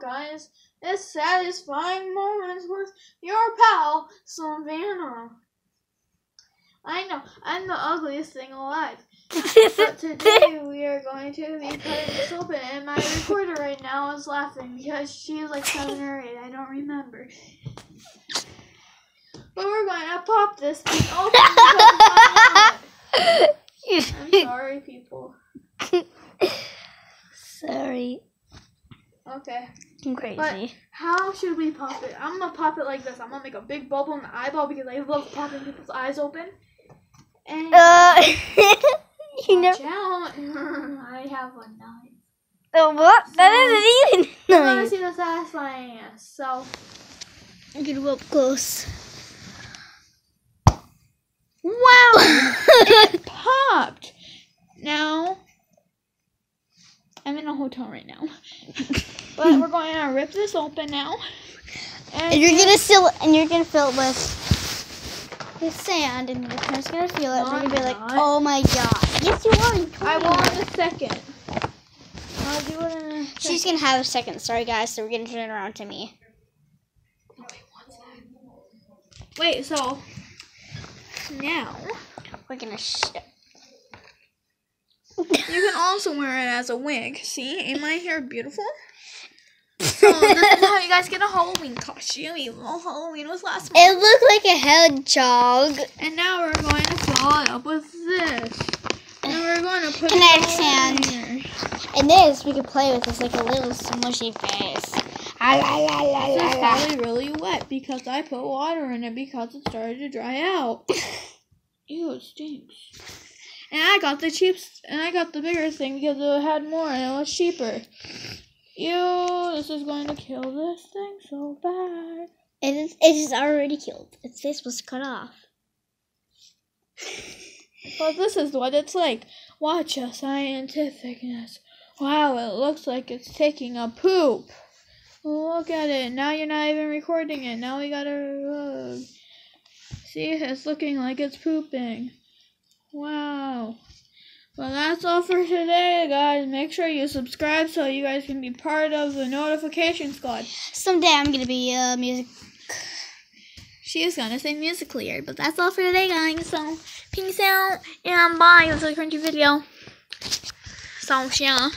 guys. It's satisfying moments with your pal, Savannah. I know, I'm the ugliest thing alive. But today we are going to be cutting this open, and my recorder right now is laughing because she's like seven or eight. I don't remember. But we're going to pop this thing open because it's not I'm sorry, people. Sorry. Okay. I'm crazy. But how should we pop it? I'm gonna pop it like this. I'm gonna make a big bubble in the eyeball because I love popping people's eyes open. And uh, you never. I have a knife. Oh, what? That isn't even I want to nice. see the satisfying ass. So I'm gonna go up close. wow, it popped. Now I'm in a hotel right now, but we're going to rip this open now. And And you're gonna fill it, and you're gonna fill it with with sand, and your parents are gonna feel it. No, and they're gonna be like, not. "Oh my god!" Yes, you are. I in a second. I'll do it in a second. She's gonna have a second. Sorry, guys. So we're gonna turn it around to me. Wait, so now We're gonna sh- you can also wear it as a wig. See, ain't my hair beautiful? So this is how you guys get a Halloween costume. Even though Halloween was last month. It looked like a hedgehog. And now we're going to fill it up with this. And we're going to put Kinetic it sand. in here. And this we could play with. It's like a little smushy face. Ah, la, la, la, This is probably really wet because I put water in it because it started to dry out. Ew, it stinks. And I got the cheap, and I got the bigger thing because it had more and it was cheaper. Ew, this is going to kill this thing so bad. It is. It is already killed. Its face was cut off. But this is what it's like. Watch a scientificness. Wow, it looks like it's taking a poop. Look at it. Now you're not even recording it. Now we gotta. Uh, see, it's looking like it's pooping. Wow. Well, that's all for today, guys. Make sure you subscribe so you guys can be part of the notification squad. Someday I'm gonna be a music. She is gonna say Musical.ly, but that's all for today, guys. So, peace out and bye. It was a crunchy video. So, yeah.